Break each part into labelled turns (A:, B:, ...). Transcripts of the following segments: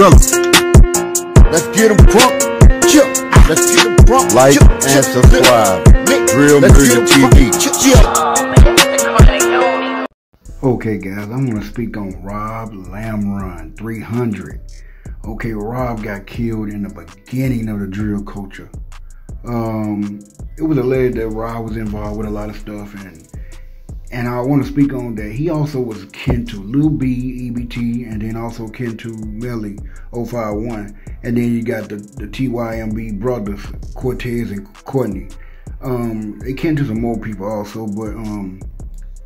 A: fellas. Let's get them crunk. Chill. Let's get them crunk.
B: Like
A: Chill,
B: and subscribe.
A: lick, lick.
B: Real
A: Let's
B: Music
A: get 'em crunk.
B: TV.
A: Chill, chill.
C: Okay, guys, I'm gonna speak on Rob Lamron 300. Okay, Rob got killed in the beginning of the drill culture. Um, it was alleged that Rob was involved with a lot of stuff, and and I want to speak on that. He also was kin to Lil B, EBT, and then also kin to Melly 051, and then you got the the TYMB brothers, Cortez and Courtney. Um, they kin to some more people also, but um.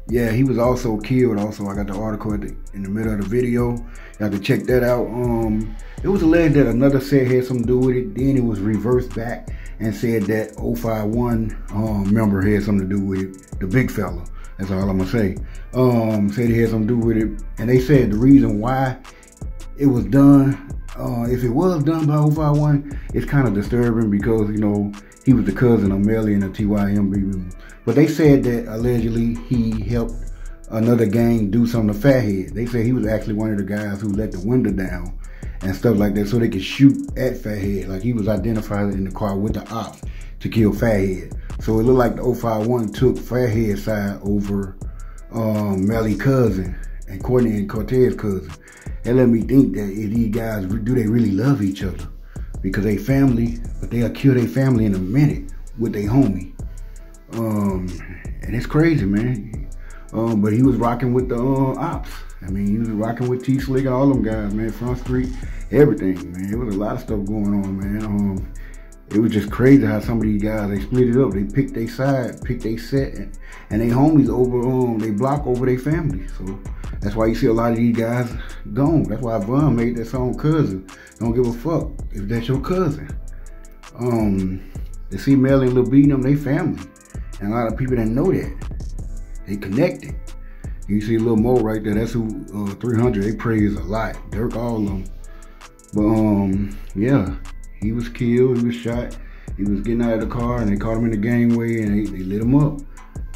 C: Yeah, he was also killed. Also, I got the article the, in the middle of the video. Have to check that out. Um, it was alleged that another set had something to do with it. Then it was reversed back and said that 051 um, member had something to do with it. The big fella. That's all I'm gonna say. Um, said he had something to do with it, and they said the reason why it was done. Uh, if it was done by 051, it's kind of disturbing because you know he was the cousin of Melly and the TYMB. But they said that allegedly he helped another gang do something to Fathead. They said he was actually one of the guys who let the window down and stuff like that so they could shoot at Fathead. Like he was identified in the car with the ops to kill Fathead. So it looked like the 051 took Fathead's side over um, Melly cousin and Courtney and Cortez cousin. That let me think that these guys, do they really love each other? Because they family, but they'll kill their family in a minute with their homie. Um, and it's crazy, man. Um, but he was rocking with the uh, ops. I mean, he was rocking with T Slick and all them guys, man. Front Street, everything, man. There was a lot of stuff going on, man. Um, it was just crazy how some of these guys they split it up. They picked their side, picked their set, and, and they homies over um they block over their family. So that's why you see a lot of these guys gone. That's why Von made that song "Cousin." Don't give a fuck if that's your cousin. Um, to see Mel and Lil B them, they family, and a lot of people didn't know that. They connected. You see Lil Mo right there. That's who uh, 300. They praise a lot. Durk, all of them. But um, yeah, he was killed. He was shot. He was getting out of the car, and they caught him in the gangway, and they, they lit him up.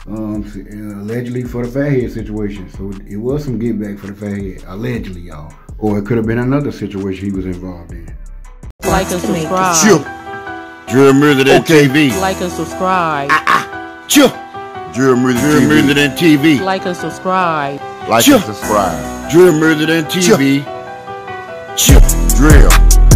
C: Um, uh, allegedly for the fathead situation. So it was some get back for the fathead, allegedly, y'all. Or it could have been another situation he was involved in.
D: Like and subscribe.
A: Chill.
B: Drill Music TV.
D: Like and subscribe.
A: Chill.
B: Drill Music TV.
D: Like and subscribe.
B: Like
A: Chill.
B: and subscribe. Drill Music TV.
A: Chill.
B: Drill.